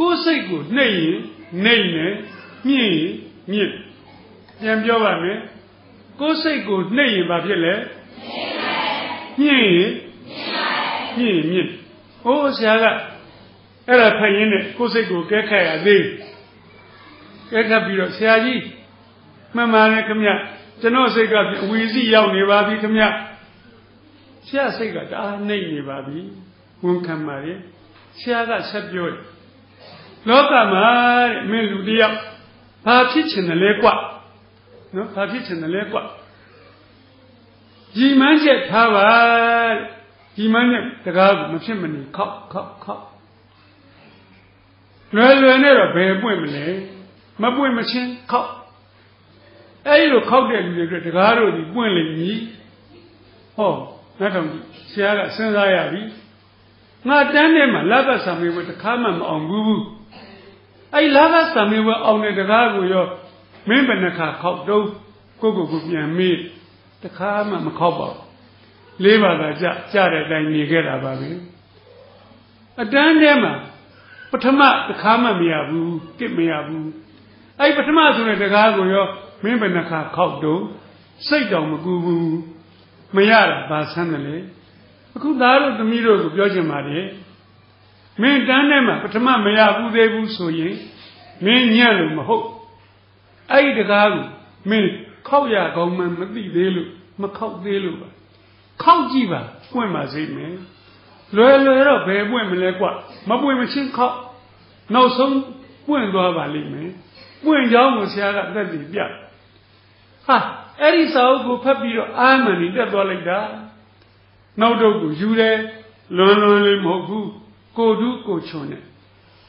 ကိုယ်စိတ်ကိုနှိမ့်ရင်နှိမ့်တယ်မြင့်ရင်မြင့်ပြန်ပြောပါမယ်ကိုယ်စိတ်ကိုနှိမ့်ရင်ဘာဖြစ်လဲမြင့်ရင်မြင့်မြင့်ဟိုးဆရာကအဲ့ဒါဖတ်ရင်းနဲ့ကိုယ်စိတ်ကိုကဲခတ်ရသေးကဲခတ်ပြီးတော့ဆရာကြီးမှန်ပါလေခမရကျွန်တော်စိတ်ကအဝီစီရောက်နေပါပြီခမရဆရာစိတ်ကတအားနှိမ့်နေပါပြီဝန်ခံပါလေဆရာကဆက်ပြောတယ် လောကမှာတဲ့မင်းလူတယောက်ဘာဖြစ်ချင်တယ်လဲကွနော်ဘာဖြစ်ချင်တယ်လဲကွကြီးမန်းချက်ထားပါတဲ့ကြီးမန်းချက်တကားကိုမဖြစ်မနေခောက်ခောက်ခောက်လွယ်လွယ်နဲ့တော့ဘယ်ပွင့်မလဲမပွင့်မချင်းခောက်အဲဒီလိုခောက်တဲ့လူတွေအတွက်တကားတို့ဒီပွင့်လိမ့်မည်ဟောနောက်တော့ဆရာကစဉ်းစားရပြီငါတန်းထဲမှာလဘဆံမေဝတခါမှမအောင်ဘူး အဲ့လဘဆံမေဝအောင်တဲ့တကားကိုရောမင်းဘယ်နှခါခောက်တော့ကိုကိုကိုပြန်မေးတခါမှမခောက်ပါဘူးလေးပါးသာကြကြတဲ့အတိုင်းနေခဲ့တာပါပဲအတန်းထဲမှာပထမတခါမှမရဘူးတစ်မရဘူးအဲ့ပထမဆိုတဲ့တကားကိုရောမင်းဘယ်နှခါခောက်တော့စိတ်တော်မကူဘူးမရတာဘာဆန်းတယ်လေအခုသားတို့သမီးတို့ကိုပြောချင်ပါတယ် မင်းတန်းထဲမှာပထမမရဘူးသေးဘူးဆိုရင်မင်းညံ့လို့မဟုတ်အဲ့ဒီတကားကိုမင်းခောက်ရကောင်းမှမသိသေးလို့မခောက်သေးလို့ပါခောက်ကြည့်ပါပွင့်ပါစေမယ်လွယ်လွယ်တော့ဘယ်ပွင့်မလဲကွမပွင့်မချင်းခောက်နောက်ဆုံးပွင့်သွားပါလိမ့်မယ်ပွင့်ကြောင်းကိုဆရာကသက်တည်ပြဟာအဲ့ဒီစာအုပ်ကိုဖတ်ပြီးတော့အာမန်နေတက်သွားလိုက်တာနောက်တော့ကိုယူတယ်လွန်လွန်လေးမဟုတ်ဘူး ကိုထုကိုချွန်နဲ့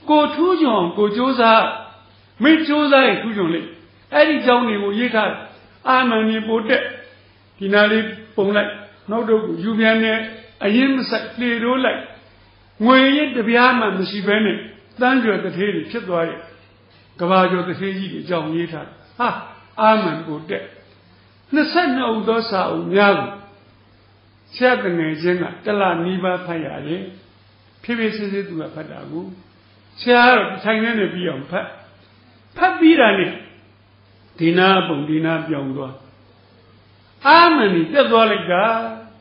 ကိုထူးချွန်ကိုကြိုးစားမိကြိုးစားရင်ထူးချွန်လေအဲ့ဒီကြောင်းတွေကိုရေးထားအာမန်ကြီးပိုတက်ဒီနာလေးပုံလိုက်နောက်တော့ယူပြန်တဲ့အရင်မဆိုင်လေတိုးလိုက်ငွေရစ်တပြားမှမရှိဘဲနဲ့တန်းကျွယ်တစ်သေးတွေဖြစ်သွားရဲ့ကဘာကျော်တစ်သေးကြီးတွေအကြောင်းရေးထားဟာအာမန်ကိုတက်22ဦးသောစာအုပ်များကိုဆရာတငယ်ချင်းကတလနီးပါးဖတ်ရတယ် ဖြည်းဖြည်းစစ်စစ်သူကဖတ်တာကိုဆရာကတော့ထိုင်နေနေပြီးအောင်ဖတ်ဖတ်ပြီးတာနဲ့ဒီနာပုံဒီနာပြောင်းသွားအာမန်ကြီးတက်သွားလိုက်တာ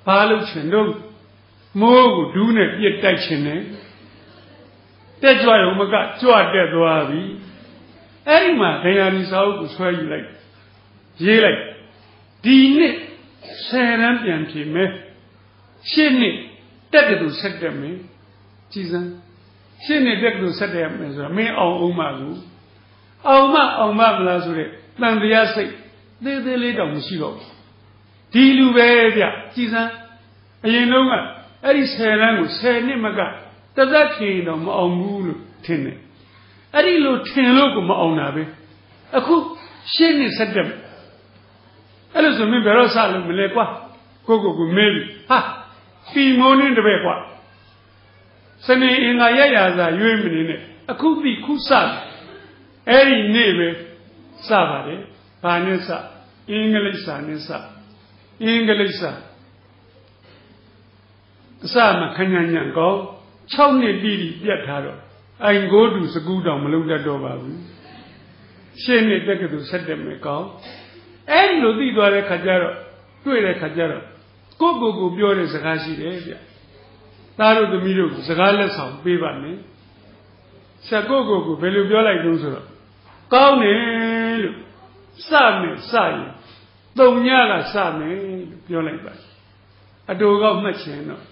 ဘာလို့ချင်တော့မိုးကိုဒူးနဲ့ပြစ်တိုက်ချင်တယ်တက်ကြွရုံမကကြွတက်သွားပြီအဲ့ဒီမှာဒဏ္ဍာရီစာအုပ်ကိုဆွဲယူလိုက်ရေးလိုက်ဒီနှစ်ဆယ်ရန်ပြန်ဖြေမယ်ရှင်းနှစ်တက်တူဆက်တက်မယ် ကြည်စမ်းရှင်းနှစ်တက်တူဆက်တက်မယ်ဆိုတော့မင်းအောင်အောင်မကူအောင်မအောင်မမလားဆိုတဲ့တန်တရားစိတ်သေးသေးလေးတောင်မရှိတော့ဘူးဒီလူပဲဗျကြည်စမ်းအရင်တော့ကအဲ့ဒီဆယ်ရန်ကိုဆယ်နှစ်မကတသက်ဖြေတော့မအောင်ဘူးလို့ထင်တယ်အဲ့ဒီလိုထင်လို့ကိုမအောင်တာပဲအခုရှင်းနှစ်ဆက်တက်အဲ့လိုဆိုမင်းဘယ်တော့စလို့မလဲကွာကိုကိုကိုမဲပြီဟာပီမိုးနေတပည့်ကွာ စနေအင်္ဂါရရစာရွေးမနေနဲ့အခုပြီခုစအဲ့ဒီနေ့ပဲစပါတယ်ဘာနဲ့စအင်္ဂလိပ်စာနဲ့စအင်္ဂလိပ်စာအစမှခဏညံကော6နှစ်တိတိပြတ်ထားတော့အိုင်ကိုတူစကူးတောင်မလုံးတတ်တော့ပါဘူးရှင်းနှစ်တက်ကတူဆက်တယ်မယ်ကောအဲ့ဒီလိုသိသွားတဲ့ခါကျတော့တွေ့တဲ့ခါကျတော့ကိုယ့်ကိုယ်ကိုပြောတဲ့စကားရှိတယ်ဗျ သားတို့သမီးတို့စကားလက်ဆောင်ပေးပါမယ်ဆက်ကိုယ့်ကိုယ်ကိုဘယ်လိုပြောလိုက်တုံးဆိုတော့ကောင်းတယ်လို့စမယ်စရင်တုံညကစမယ်လို့ပြောလိုက်ပါအတူကောက်မှတ်ချင်တော့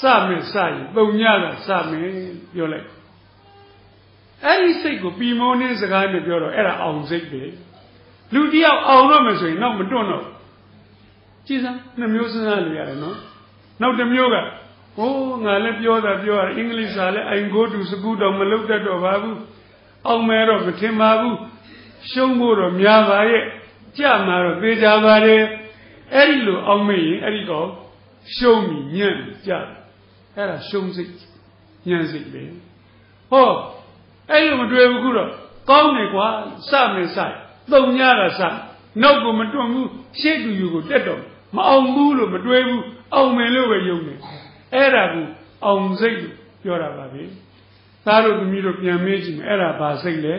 စမယ်စရင်တုံညကစမယ်ပြောလိုက်အဲ့ဒီစိတ်ကိုပြီမောင်းနေစကားနဲ့ပြောတော့အဲ့ဒါအောင်စိတ်ပဲလူတယောက်အောင်တော့မယ်ဆိုရင်နောက်မတွန့်တော့ကြည်စမ်းနှမျိုးစဉ်းစားလို့ရတယ်နော် နောက်တစ်မျိုးကဟိုးငါလည်းပြောတာပြောရတယ်အင်္ဂလိပ်စာလည်းအိုင်ကိုတူစကူတော့မလုပ်တတ်တော့ပါဘူးအောင်မဲတော့မထင်ပါဘူးရှုံးဖို့တော့များပါရဲ့ကြမှာတော့သေချာပါတယ်အဲ့ဒီလိုအောင်မေ့ရင်အဲ့ဒီတော့ရှုံးပြီညံ့ကြအဲ့ဒါရှုံးစိတ်ညံ့စိတ်ပဲဟောအဲ့လိုမတွေ့ဘူးခုတော့ကောင်းတယ်ကွာစမယ်စသုံညကစနောက်ကိုမတွန့်ဘူးရှေ့တူယူကိုတက်တော့မအောင်ဘူးလို့မတွေးဘူး အောင်မယ်လို့ပဲယုံတယ်အဲ့ဒါကိုအောင်စိတ်လို့ပြောတာပါပဲသားတို့သမီးတို့ပြန်မေးကြည့်မယ်အဲ့ဒါဘာစိတ်လဲ